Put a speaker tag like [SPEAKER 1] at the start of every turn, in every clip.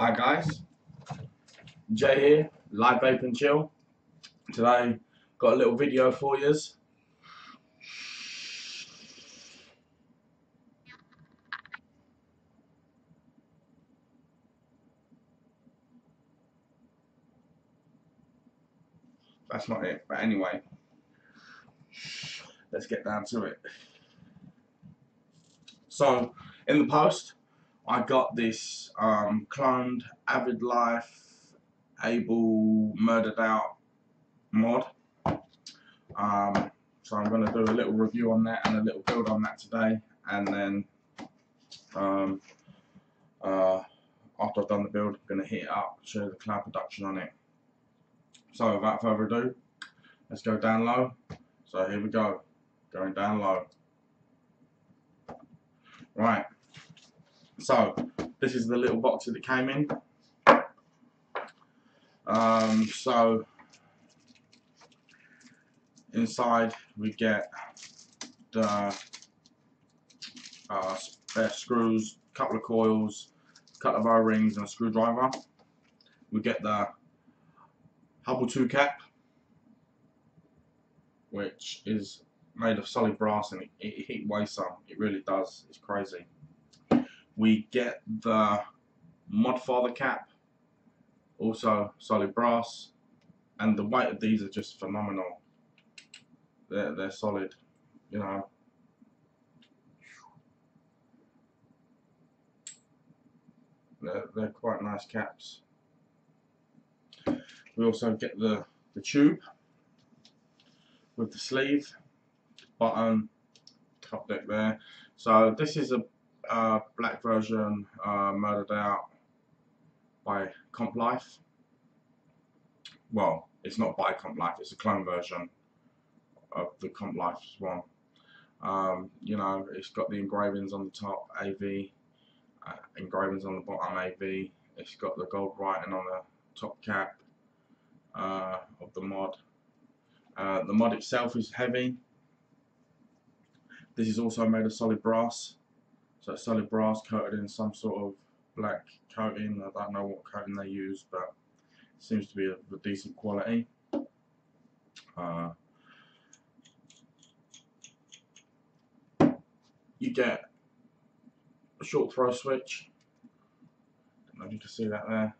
[SPEAKER 1] Hi guys, Jay here, live vape and chill. Today got a little video for yous. That's not it, but anyway, let's get down to it. So, in the post, I got this um, cloned Avid Lyfe Able Murdered Out mod. Um, so I'm going to do a little review on that and a little build on that today. And then um, uh, after I've done the build, I'm going to hit it up, show the cloud production on it. So without further ado, let's go down low. So here we go, going down low. Right. So, this is the little box that it came in. Um, so, inside we get the uh, spare screws, couple of coils, couple of O-rings and a screwdriver. We get the Hubble 2 cap, which is made of solid brass and it, it, it weighs some. It really does. It's crazy we get the Modfather cap, also solid brass, and the weight of these are just phenomenal. They're, they're solid, you know. They're, they're quite nice caps. We also get the, the tube with the sleeve, button, top deck there. So this is a uh, black version uh, murdered out by Comp Lyfe. Well, it's not by Comp Lyfe, it's a clone version of the Comp Lyfe one. Um, you know, it's got the engravings on the top, AV, uh, engravings on the bottom, AV. It's got the gold writing on the top cap uh, of the mod. Uh, the mod itself is heavy. This is also made of solid brass. So solid brass coated in some sort of black coating. I don't know what coating they use, but it seems to be of a decent quality. Uh, you get a short throw switch. Don't know if you can see that there.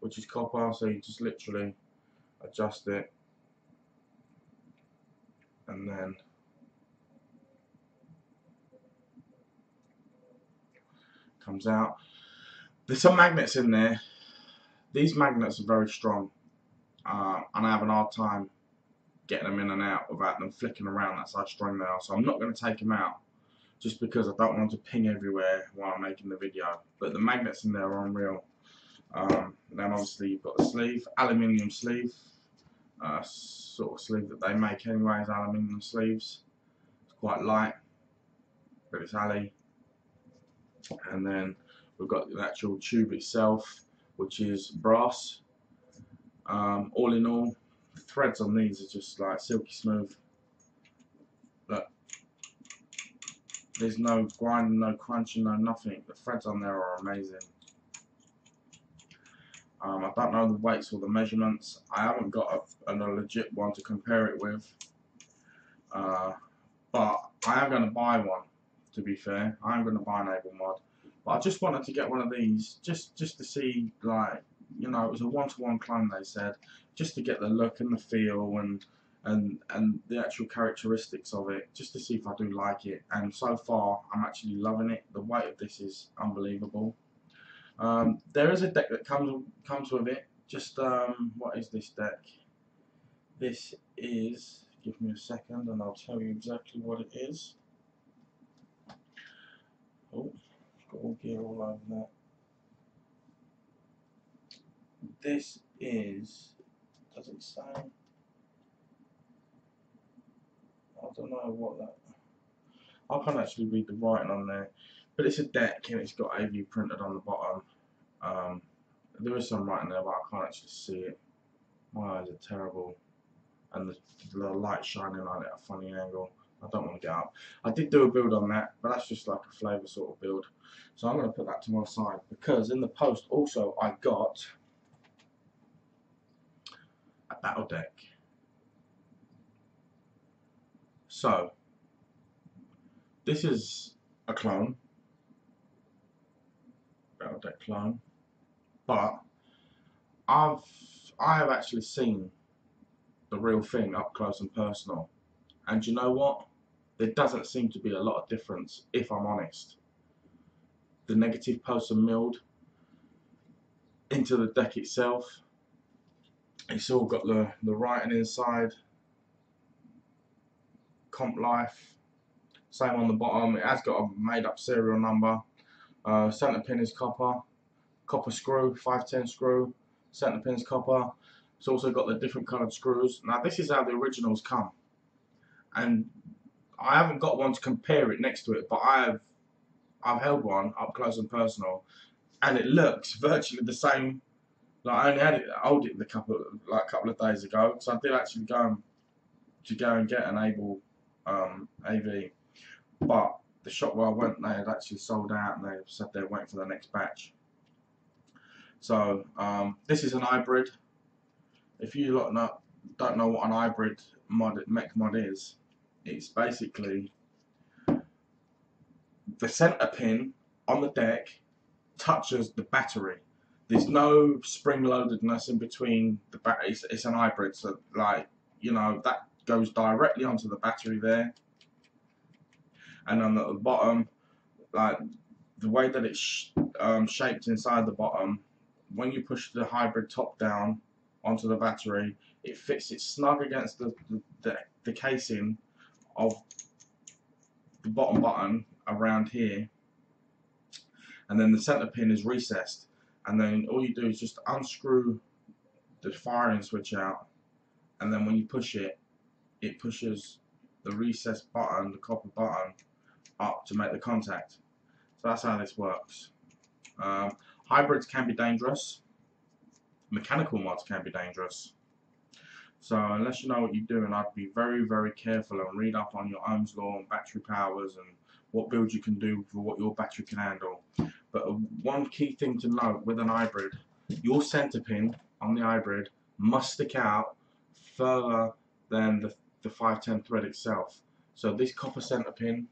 [SPEAKER 1] Which is copper, so you just literally adjust it and then comes out. There's some magnets in there. These magnets are very strong. Uh, and I have an hard time getting them in and out without them flicking around. That's how strong they are. So I'm not going to take them out just because I don't want to ping everywhere while I'm making the video. But the magnets in there are unreal. Um, then obviously you've got the sleeve, aluminium sleeve, uh, sort of sleeve that they make anyways, aluminium sleeves. It's quite light, but it's alley and then we've got the actual tube itself which is brass. Um, all in all the threads on these are just like silky smooth. Look. There's no grinding no crunching no nothing. The threads on there are amazing. Um, I don't know the weights or the measurements. I haven't got a, a legit one to compare it with. Uh, but I am going to buy one to be fair. I'm going to buy an Able mod. But I just wanted to get one of these just just to see, like, you know, it was a one-to-one -one clone, they said, just to get the look and the feel and and and the actual characteristics of it, just to see if I do like it. And so far, I'm actually loving it. The weight of this is unbelievable. Um, there is a deck that comes comes with it. Just um, what is this deck? This is. Give me a second, and I'll tell you exactly what it is. Oh, got all gear all over that. This is, does it say? I don't know what that, I can't actually read the writing on there, but it's a deck and it's got AV printed on the bottom. Um, there is some writing there, but I can't actually see it. My eyes are terrible, and the, the light shining on it at a funny angle. I don't want to get up. I did do a build on that, but that's just like a flavour sort of build. So I'm going to put that to one side because in the post also I got a battle deck. So this is a clone, battle deck clone, but I've I have actually seen the real thing up close and personal, and you know what? There doesn't seem to be a lot of difference, if I'm honest. The negative posts are milled into the deck itself. It's all got the, the writing inside. Comp Lyfe. Same on the bottom. It has got a made up serial number. Uh, center pin is copper. Copper screw, 510 screw. Center pin's copper. It's also got the different coloured screws. Now this is how the originals come. And I haven't got one to compare it next to it, but I have I've held one up close and personal, and it looks virtually the same. Like I only had it, I it a couple like a couple of days ago, so I did actually go and, to go and get an Able um, AV, but the shop where I went, they had actually sold out, and they said they're waiting for the next batch. So um, this is an hybrid. If you lot don't know what an hybrid mod mech mod is, it's basically the center pin on the deck touches the battery. There's no spring loadedness in between the battery. It's, it's, an hybrid, so like you know that goes directly onto the battery there. And on the bottom, like the way that it's sh um, shaped inside the bottom, when you push the hybrid top down onto the battery, it fits it snug against the, the, the, the casing of the bottom button around here. And then the center pin is recessed. And then all you do is just unscrew the firing switch out. And then when you push it it pushes the recessed button the copper button up to make the contact. So that's how this works. Um, hybrids can be dangerous. Mechanical mods can be dangerous so unless you know what you're doing, I'd be very, very careful and read up on your Ohm's law and battery powers and what build you can do for what your battery can handle. But uh, one key thing to note with an hybrid, your center pin on the hybrid must stick out further than the, the 510 thread itself. So this copper center pin,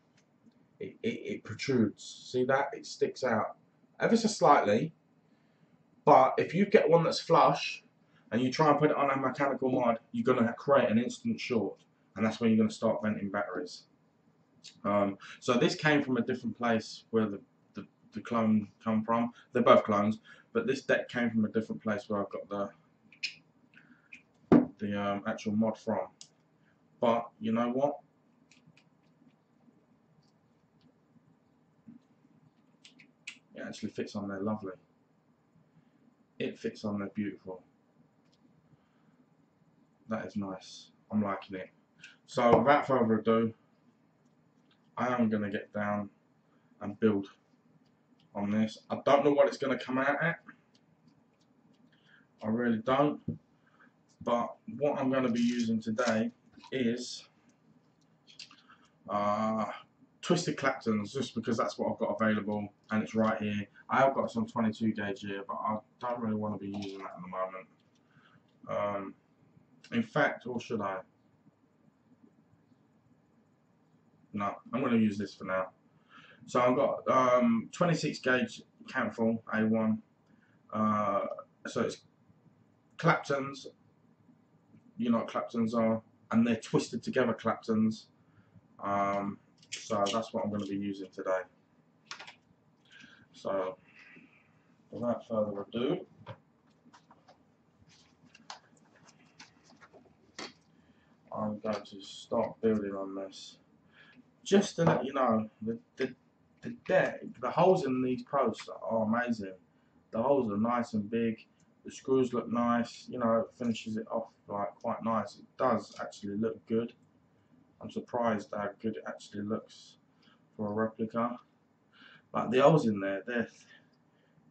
[SPEAKER 1] it, it, it protrudes. See that? It sticks out ever so slightly. But if you get one that's flush, and you try and put it on a mechanical mod, you're going to create an instant short, and that's when you're going to start venting batteries. Um, so this came from a different place where the, the, the clone come from. They're both clones, but this deck came from a different place where I've got the the um, actual mod from. But you know what? It actually fits on there lovely. It fits on there beautiful that is nice. I'm liking it. So without further ado, I am going to get down and build on this. I don't know what it's going to come out at. I really don't. But what I'm going to be using today is uh, Twisted Claptons, just because that's what I've got available and it's right here. I have got some 22 gauge here, but I don't really want to be using that at the moment. Um, in fact, or should I? No, I'm going to use this for now. So I've got um, 26 gauge Kanthal A1. Uh, so it's Claptons. You know what Claptons are. And they're twisted together Claptons. Um, so that's what I'm going to be using today. So without further ado, I'm going to start building on this. Just to let you know, the, the, the deck, the holes in these posts are amazing. The holes are nice and big. The screws look nice. You know, it finishes it off like quite nice. It does actually look good. I'm surprised how good it actually looks for a replica. Like the holes in there, they're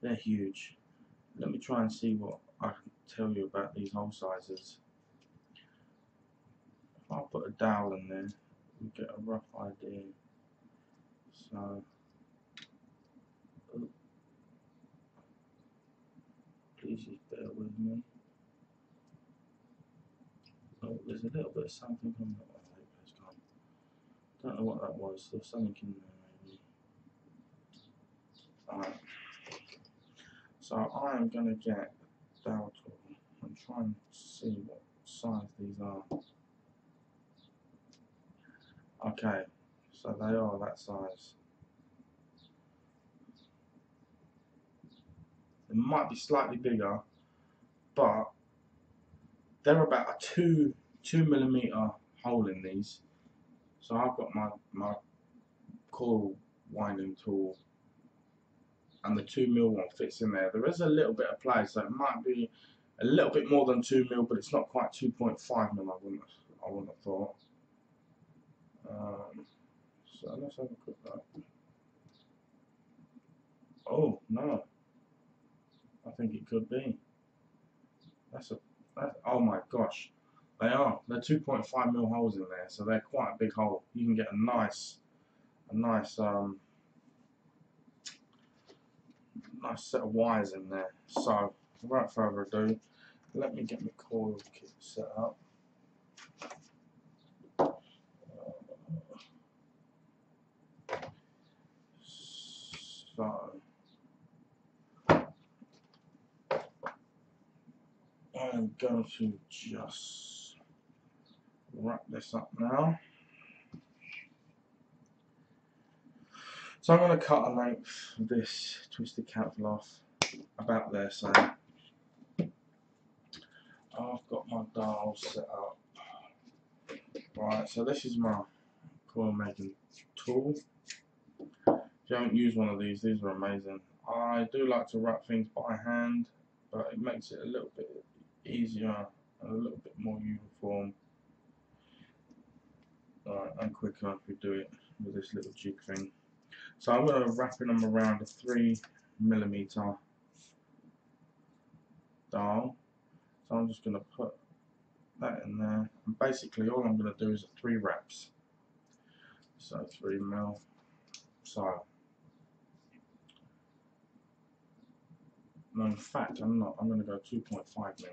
[SPEAKER 1] they're huge. Let me try and see what I can tell you about these hole sizes. I'll put a dowel in there, and get a rough idea. So, please just bear with me. Oh, there's a little bit of something on that one. It's gone. Don't know what that was. There's something in there maybe. Alright. So I am going to get dowel tool and try and see what size these are. Okay, so they are that size. They might be slightly bigger, but they're about a two two millimeter hole in these. So I've got my my coil winding tool and the 2 mil one fits in there. There is a little bit of play, so it might be a little bit more than 2 mil, but it's not quite 2.5 mil, I wouldn't, I wouldn't have thought. Um, so let's have a quick look. Oh, no. I think it could be. That's a, that's, oh my gosh. They are. They're 2.5 mil holes in there, so they're quite a big hole. You can get a nice, a nice, um, nice set of wires in there. So, without further ado, let me get my coil kit set up. So, I'm going to just wrap this up now. So I'm going to cut a length of this twisted Kanthal off about there so I've got my dial set up. Right, so this is my coil making tool. If you haven't used one of these, these are amazing. I do like to wrap things by hand, but it makes it a little bit easier and a little bit more uniform uh, and quicker if you do it with this little jig thing. So I'm going to wrapping them around a 3 millimeter dial. So I'm just going to put that in there. And basically all I'm going to do is three wraps. So 3 mil. So no, in fact I'm not. I'm going to go 2.5 mil.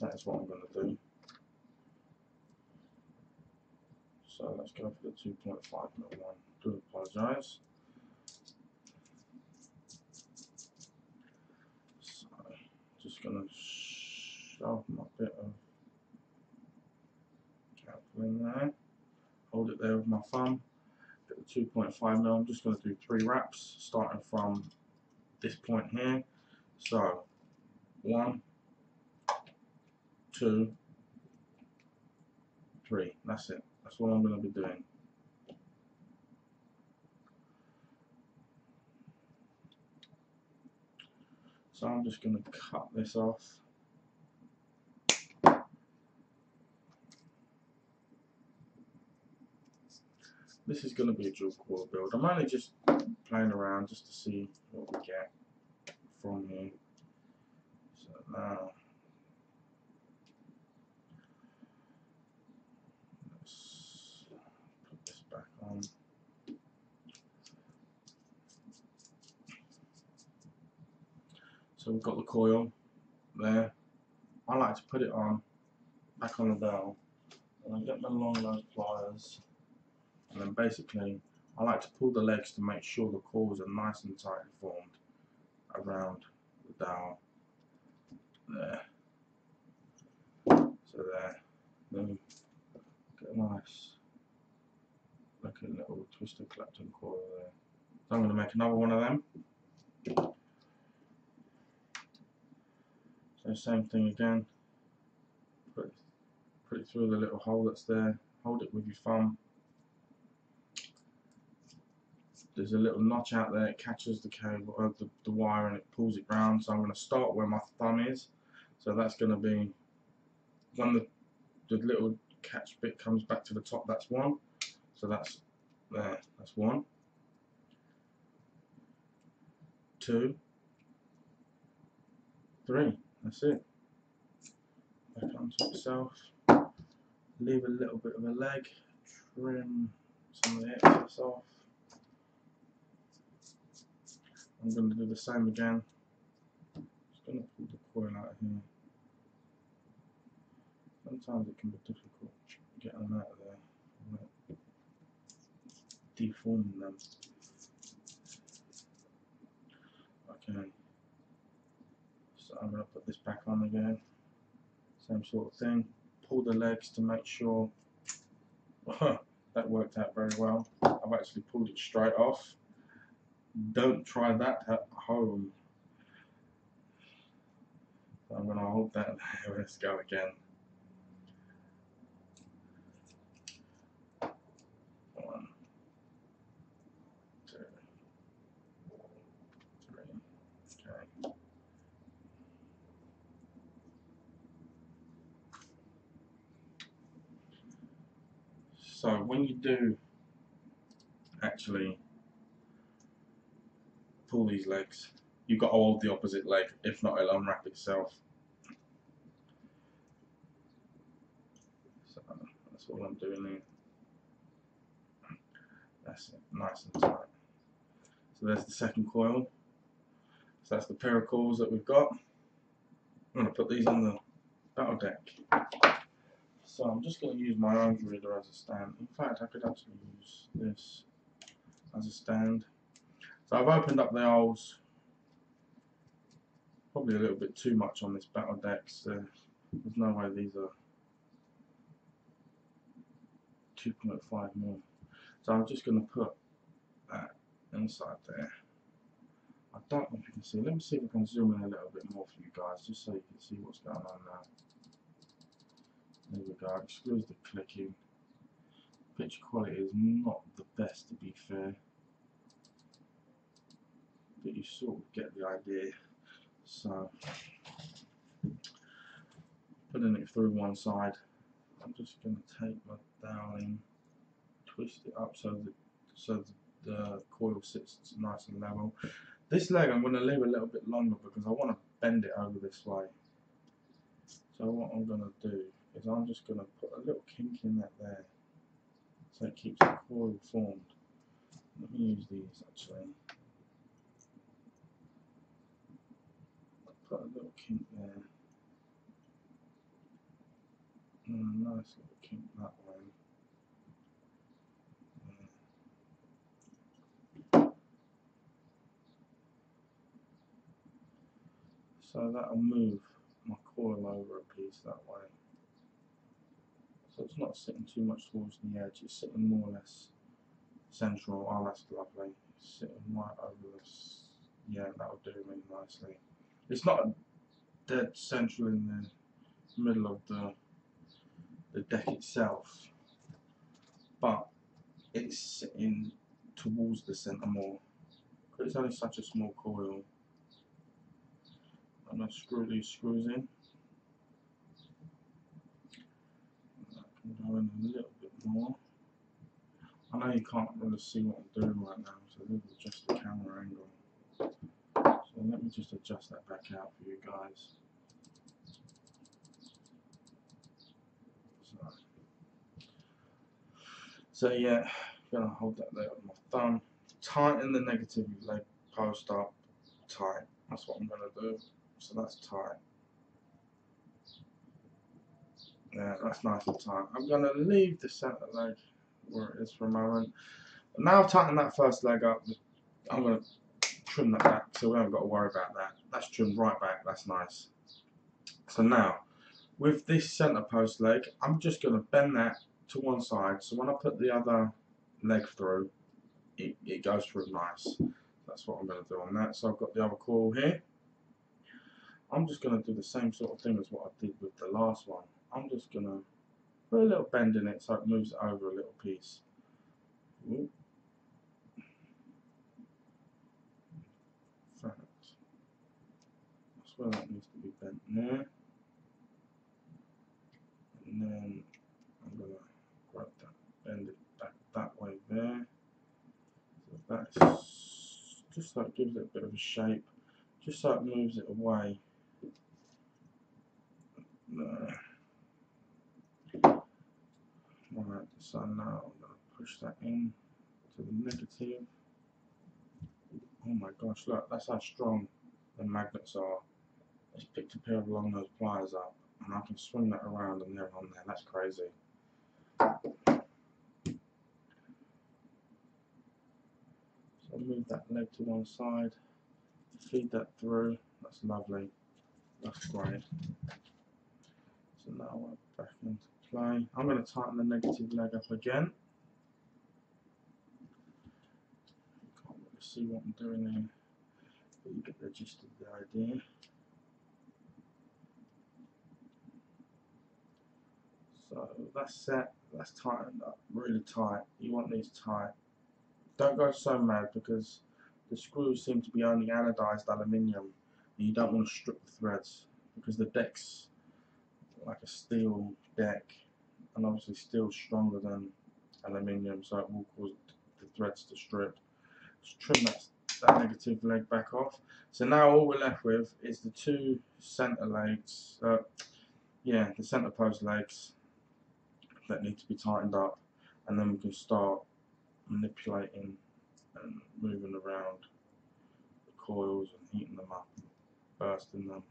[SPEAKER 1] That is what I'm going to do. So let's go for the 2.5 mil one. Do apologise. So just going to shove my bit of capital in there. Hold it there with my thumb. Get the 2.5 mil. I'm just going to do three wraps starting from this point here. So one, two, three. That's it. That's what I'm going to be doing. So I'm just going to cut this off. This is going to be a dual core build. I'm only just playing around just to see what we get from here. So now So we've got the coil there. I like to put it on back on the dowel and I get my long nose pliers. And then basically I like to pull the legs to make sure the coils are nice and tightly formed around the dowel there. So there. Then get a nice looking little twisted Clapton coil there. So I'm going to make another one of them So same thing again. Put it, put it through the little hole that's there. Hold it with your thumb. There's a little notch out there. It catches the cable, uh, the, the wire, and it pulls it round. So I'm going to start where my thumb is. So that's going to be when the the little catch bit comes back to the top. That's one. So that's there. That's one. Two. Three. That's it. Back onto itself. leave a little bit of a leg, trim some of the excess off. I'm going to do the same again. Just going to pull the coil out of here. Sometimes it can be difficult getting them out of there, deforming them. Okay, I'm going to put this back on again. Same sort of thing. Pull the legs to make sure that worked out very well. I've actually pulled it straight off. Don't try that at home. I'm going to hold that there. Let's go again. One, two, three, okay. So when you do actually pull these legs, you've got to hold the opposite leg, if not it'll unwrap itself. So that's all I'm doing here. That's it, nice and tight. So there's the second coil. So that's the pair of coils that we've got. I'm going to put these on the battle deck. So I'm just going to use my ohm reader as a stand. In fact, I could actually use this as a stand. So I've opened up the holes. Probably a little bit too much on this battle deck. So there's no way these are 2.5 mil. So I'm just going to put that inside there. I don't know if you can see. Let me see if I can zoom in a little bit more for you guys, just so you can see what's going on now. There we go, excludes the clicking. Picture quality is not the best to be fair. But you sort of get the idea. So, putting it through one side, I'm just going to take my doweling, twist it up so that so the, the coil sits nice and level. This leg I'm going to leave a little bit longer because I want to bend it over this way. So what I'm going to do is I'm just going to put a little kink in that there so it keeps the coil formed. Let me use these actually. Put a little kink there. And a nice little kink that way. So that'll move my coil over a piece that way. So it's not sitting too much towards the edge, it's sitting more or less central. Oh, that's lovely. It's sitting right over this. Yeah, that'll do me nicely. It's not dead central in the middle of the the deck itself, but it's sitting towards the centre more. Because it's only such a small coil. I'm going to screw these screws in. In a little bit more. I know you can't really see what I'm doing right now, so this is just the camera angle. So let me just adjust that back out for you guys. So, so yeah, I'm gonna hold that there with my thumb. Tighten the negative leg post up tight. That's what I'm gonna do so that's tight. Yeah, that's nice and tight. I'm going to leave the centre leg where it is for a moment. now I've tightened that first leg up, I'm going to trim that back so we haven't got to worry about that. That's trimmed right back, that's nice. So now, with this centre post leg, I'm just going to bend that to one side so when I put the other leg through, it, it goes through nice. That's what I'm going to do on that. So I've got the other coil here. I'm just going to do the same sort of thing as what I did with the last one. I'm just to put a little bend in it so it moves over a little piece. That's where that needs to be bent there. And then I'm to grab that, bend it back that way there. So that's just so it gives it a bit of a shape, just so it moves it away Right, so now I'm to push that in to the negative. Oh my gosh, look, that's how strong the magnets are. It's picked a pair of long nose pliers up and I can swing that around and they're on there. That's crazy. So I move that leg to one side, feed that through. That's lovely. That's great. So now we're back into I'm going to tighten the negative leg up again. Can't really see what I'm doing there, but you get the gist of the idea. So that's set, that's tightened up, really tight. You want these tight. Don't go so mad because the screws seem to be only anodized aluminium and you don't want to strip the threads because the deck's like a steel deck and obviously steel stronger than aluminium so it will cause the threads to strip. Just trim that, that negative leg back off. So now all we're left with is the two center legs, uh, yeah the center post legs that need to be tightened up and then we can start manipulating and moving around the coils and heating them up bursting them.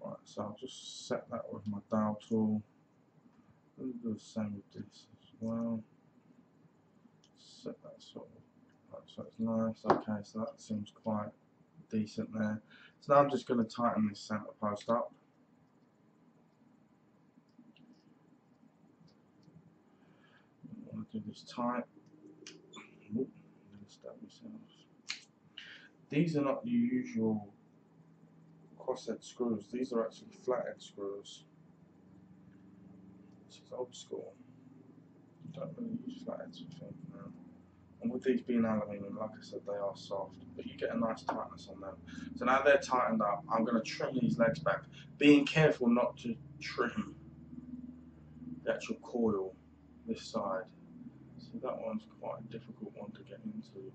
[SPEAKER 1] Right, so I'll just set that with my dial tool. I'll do the same with this as well. Set that sort of right, so it's nice. Okay, so that seems quite decent there. So now I'm just going to tighten this centre post up. do this tight. These are not the usual crosshead screws. These are actually flathead screws. This is old school. You don't really use flatheads I think. And with these being aluminium, like I said, they are soft, but you get a nice tightness on them. So now they're tightened up, I'm going to trim these legs back, being careful not to trim the actual coil this side so that one's quite a difficult one to get into.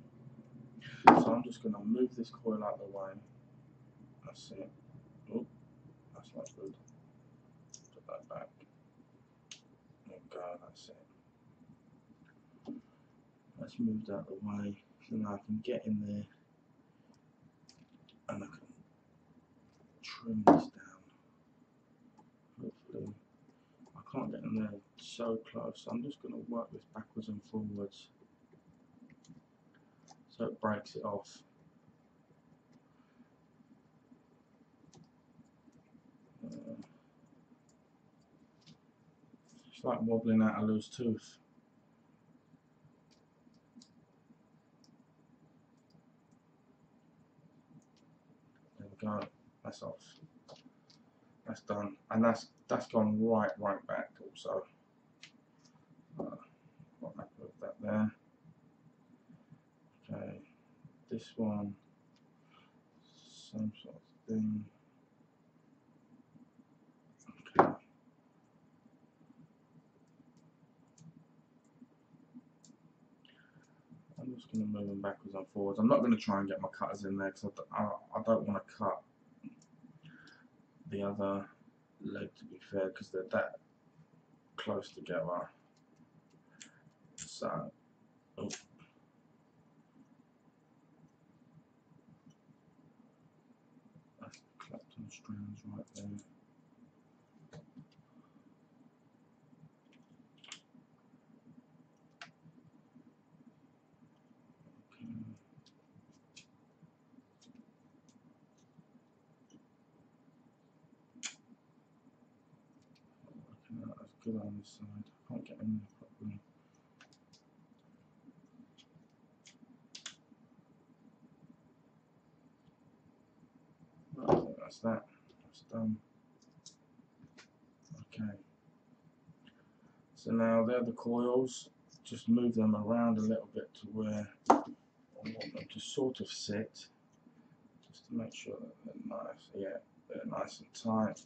[SPEAKER 1] So I'm just going to move this coil out of the way. That's it. Not good. Put that back. Okay, that's it. Let's move that out the way so now I can get in there and I can trim this down. Hopefully I can't get in there so close. so I'm just going to work this backwards and forwards so it breaks it off. Like wobbling out a loose tooth. There we go, that's off. That's done. And that's that's gone right, right back also. Uh, got that, put that there. Okay, this one, same sort of thing. Okay. Them backwards and forwards. I'm not going to try and get my cutters in there because I, I, I don't want to cut the other leg to be fair because they're that close together so oh. that's the Clapton strands right there good on this side. I can't get in there properly. That's that. That's done. Okay. So now they're the coils. Just move them around a little bit to where I want them to sort of sit. Just to make sure that they're nice. Yeah, they're nice and tight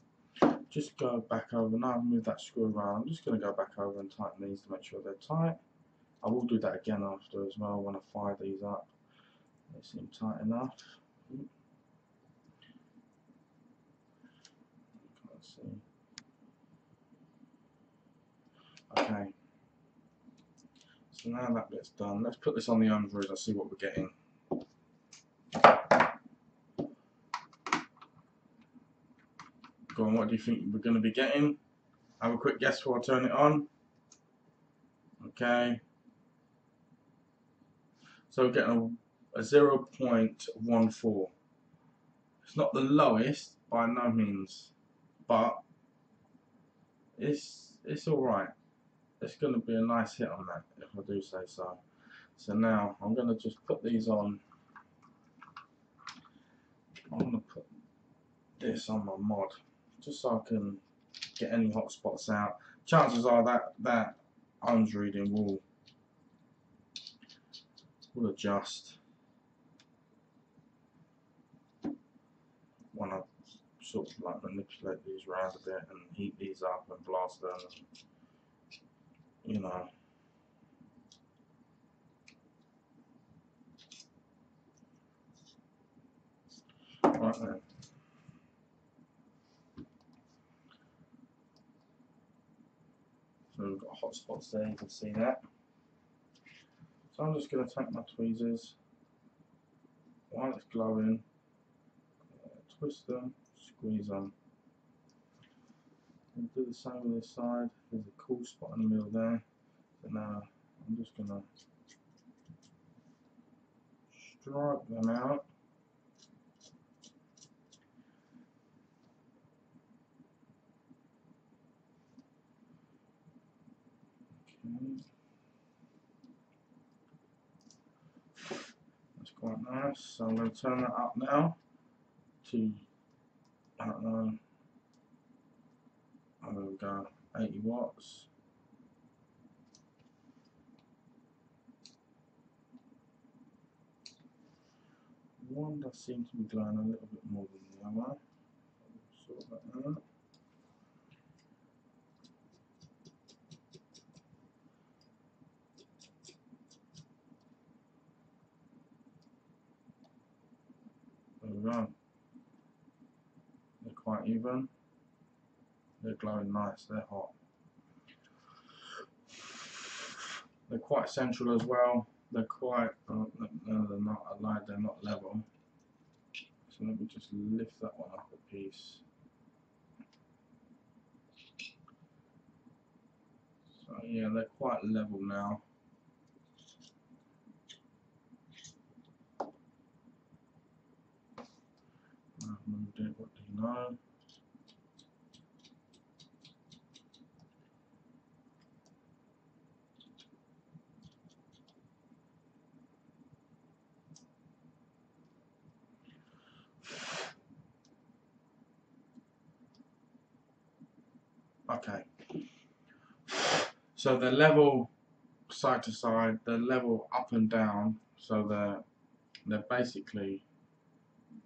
[SPEAKER 1] just go back over, now I've moved that screw around, I'm just going to go back over and tighten these to make sure they're tight. I will do that again after as well when I fire these up. They seem tight enough. Can't see. Okay. So now that bit's done, let's put this on the oven and see what we're getting. On, what do you think we're going to be getting? Have a quick guess before I turn it on. Okay. So we're getting a, a 0.14. It's not the lowest by no means, but it's it's all right. It's going to be a nice hit on that, if I do say so. So now I'm going to just put these on. I'm going to put this on my mod, just so I can get any hot spots out. Chances are that that ohms reading will will adjust when I sort of like manipulate these around a bit and heat these up and blast them and, you know right then so we've got hot spots there you can see that so I'm just going to take my tweezers while it's glowing uh, twist them squeeze them. And do the same with this side. There's a cool spot in the middle there. So now I'm just gonna strike them out. That's quite nice. So I'm going to turn that up now to I don't know. Oh, I'm gonna go 80 watts. One does seem to be glowing a little bit more than the other. Sort that out. Go quite even. They're glowing nice, they're hot. They're quite central as well. They're quite, uh, no, they're not aligned, they're not level. So let me just lift that one up a piece. So yeah, they're quite level now. I've Okay. So the level side to side, the level up and down, so they're they're basically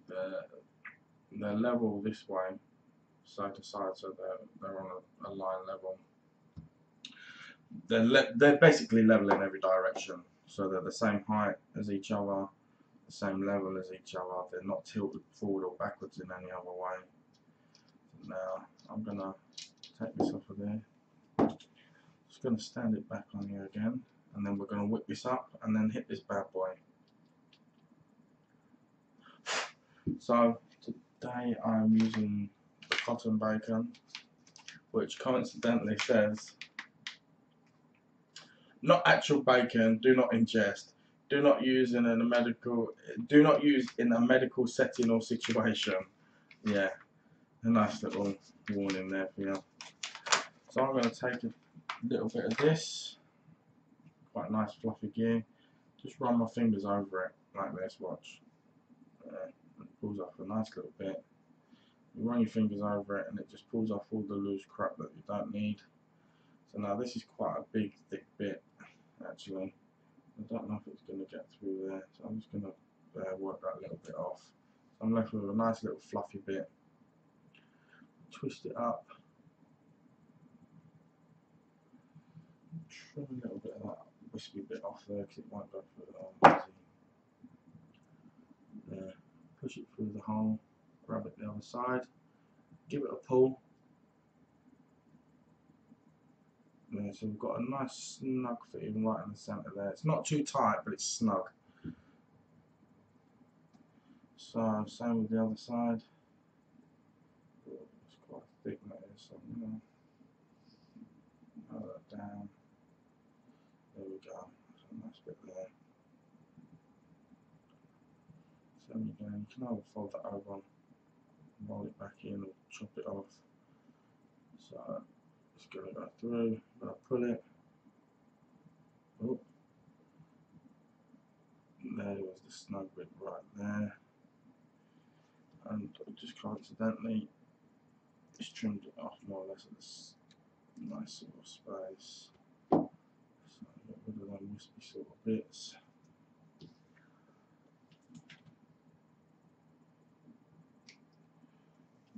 [SPEAKER 1] the they're level this way, side to side, so they're they're on a, a line level. They're they're basically level in every direction, so they're the same height as each other, the same level as each other. They're not tilted forward or backwards in any other way. Now I'm gonna take this off of there. Just going to stand it back on here again and then we're going to whip this up and then hit this bad boy. So today I'm using the cotton bacon which coincidentally says not actual bacon, do not ingest, do not use in a medical do not use in a medical setting or situation. Yeah, a nice little warning there for you. So I'm going to take a little bit of this, quite nice fluffy gear, just run my fingers over it like this, watch. It pulls off a nice little bit. You run your fingers over it and it just pulls off all the loose crap that you don't need. So now this is quite a big thick bit actually. I don't know if it's going to get through there, so I'm just going to uh, work that little bit off. So I'm left with a nice little fluffy bit. Twist it up trim a little bit of that wispy bit off there because it might go through the hole. There. Push it through the hole, grab it the other side, give it a pull. There there. So we've got a nice snug fitting right in the centre there. It's not too tight, but it's snug. So same with the other side. It's quite thick is, so I'm gonna narrow that down. There we go. That's a nice bit there. So again, you can either fold that over and roll it back in or chop it off. So it's gonna go through, I'm pull it. Oh. There was the snug bit right there and just coincidentally just trimmed it off more or less at this nice of space. So get rid of them wispy sort of bits.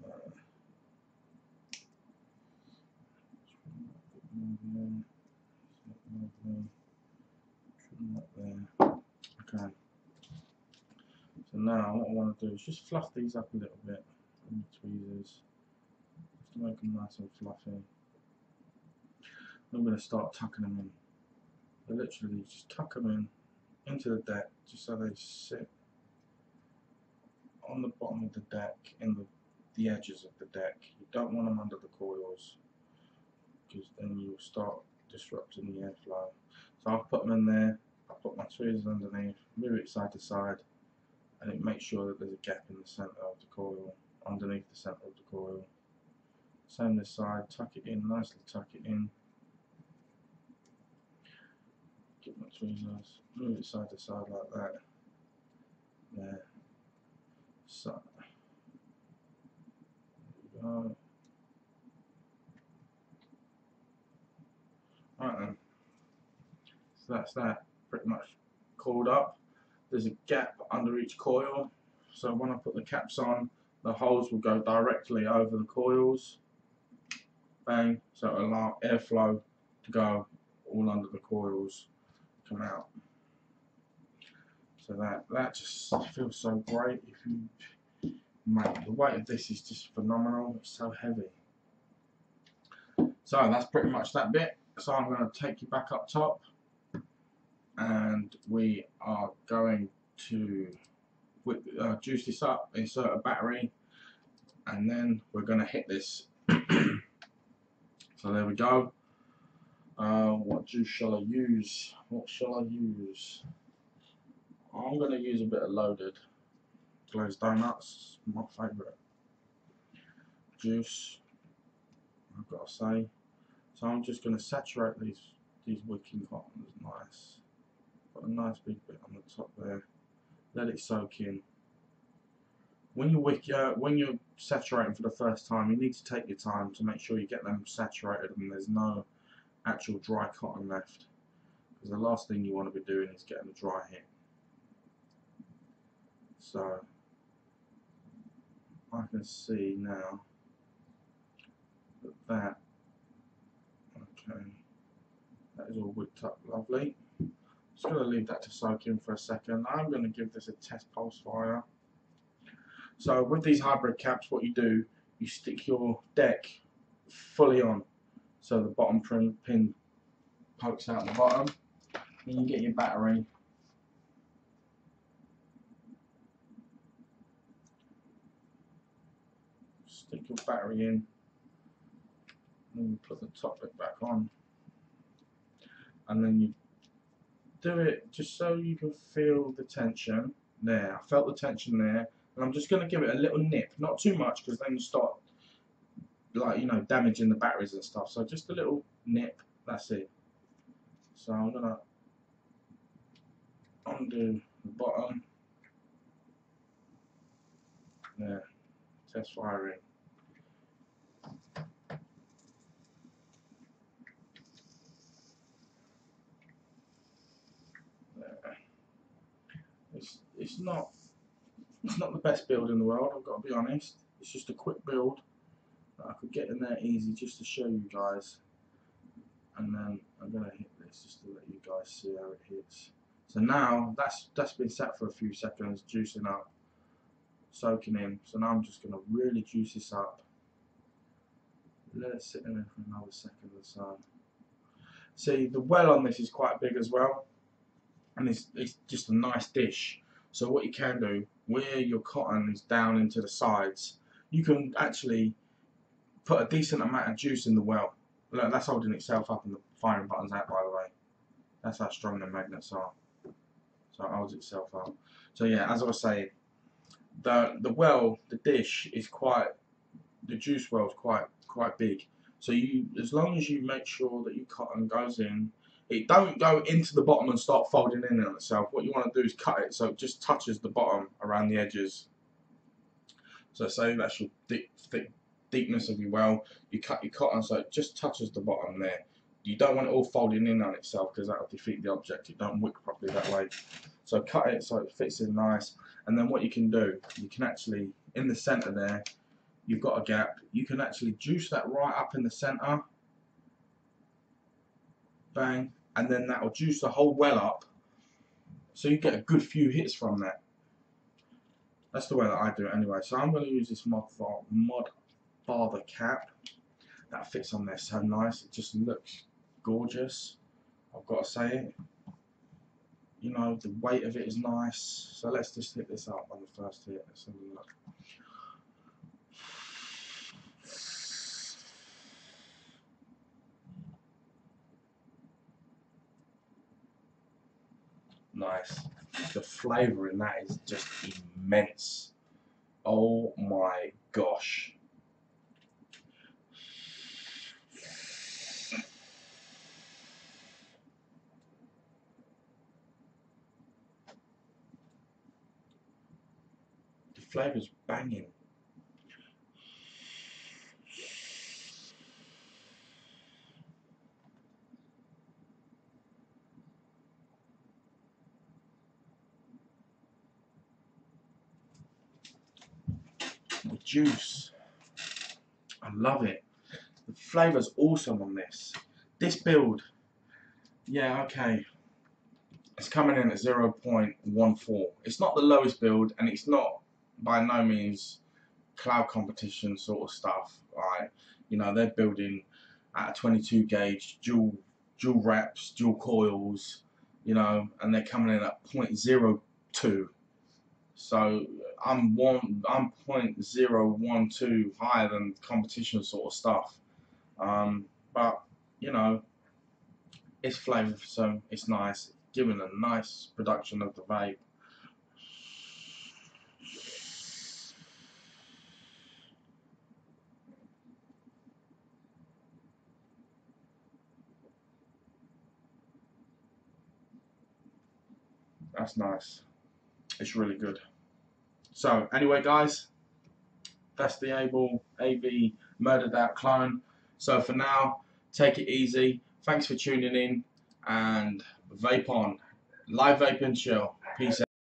[SPEAKER 1] There. Okay. So now what I want to do is just fluff these up a little bit with my tweezers, just to make them nice and fluffy. I'm going to start tucking them in. Literally just tuck them in into the deck just so they sit on the bottom of the deck in the, the edges of the deck. You don't want them under the coils because then you'll start disrupting the airflow. So I'll put them in there, I'll put my tweezers underneath, move it side to side and it makes sure that there's a gap in the centre of the coil, underneath the centre of the coil. Same this side, tuck it in, nicely tuck it in. Get my tweezers, move it side to side like that. There. So. There we go. So that's that pretty much coiled up. There's a gap under each coil. So when I put the caps on the holes will go directly over the coils. Bang. So it'll allow airflow to go all under the coils come out. So that that just feels so great if you mate the weight of this is just phenomenal. It's so heavy. So that's pretty much that bit so I'm going to take you back up top and we are going to uh, juice this up, insert a battery, and then we're going to hit this. so there we go. Uh, what juice shall I use? What shall I use? I'm going to use a bit of loaded glazed donuts, my favourite juice, I've got to say. So I'm just going to saturate these these wicking cottons nice. Put a nice big bit on the top there. Let it soak in. When you wick, uh, when you're saturating for the first time, you need to take your time to make sure you get them saturated and there's no actual dry cotton left. Because the last thing you want to be doing is getting a dry hit. So I can see now that that that is all whipped up lovely just going to leave that to soak in for a second. I'm going to give this a test pulse fire. So with these hybrid caps, what you do, you stick your deck fully on. So the bottom pin, pin pokes out the bottom. Then you get your battery. Stick your battery in. And put the top bit back on. And then you do it just so you can feel the tension there. I felt the tension there, and I'm just going to give it a little nip, not too much, because then you start like you know damaging the batteries and stuff. So just a little nip. That's it. So I'm gonna undo the bottom. There. Test firing. It's not it's not the best build in the world. I've got to be honest. It's just a quick build that I could get in there easy just to show you guys. And then I'm gonna hit this just to let you guys see how it hits. So now that's that's been set for a few seconds, juicing up, soaking in. So now I'm just gonna really juice this up. Let it sit in there for another second or so. See, the well on this is quite big as well, and it's, it's just a nice dish. So what you can do, where your cotton is down into the sides, you can actually put a decent amount of juice in the well. Look, that's holding itself up and the firing button's out by the way. That's how strong the magnets are. So it holds itself up. So yeah, as I was saying, the the well, the dish is quite, the juice well is quite quite big. So you, as long as you make sure that your cotton goes in, it don't go into the bottom and start folding in on itself. What you want to do is cut it so it just touches the bottom around the edges. So say that's your thick, deepness of your well. You cut your cotton so it just touches the bottom there. You don't want it all folding in on itself because that will defeat the object. It don't wick properly that way. So cut it so it fits in nice. And then what you can do, you can actually, in the center there, you've got a gap. You can actually juice that right up in the center. Bang. And then that will juice the whole well up. So you get a good few hits from that. That's the way that I do it anyway. So I'm going to use this mod, mod father cap. That fits on there so nice. It just looks gorgeous. I've got to say it. You know, the weight of it is nice. So let's just hit this up on the first hit. Let's have a look. Nice. The flavour in that is just immense. Oh my gosh. The flavour's banging. Juice. I love it. The flavour's awesome on this. This build, yeah, okay. It's coming in at 0.14. It's not the lowest build, and it's not by no means cloud competition sort of stuff. Right? You know, they're building at a 22 gauge, dual dual wraps, dual coils. You know, and they're coming in at 0.02. So I'm one, I'm point zero one two higher than competition sort of stuff. Um, but you know, it's flavoursome, it's nice, giving a nice production of the vape. That's nice. It's really good. So anyway, guys, that's the Able AV murdered out clone. So for now, take it easy. Thanks for tuning in and vape on. Live vape and chill. Peace out.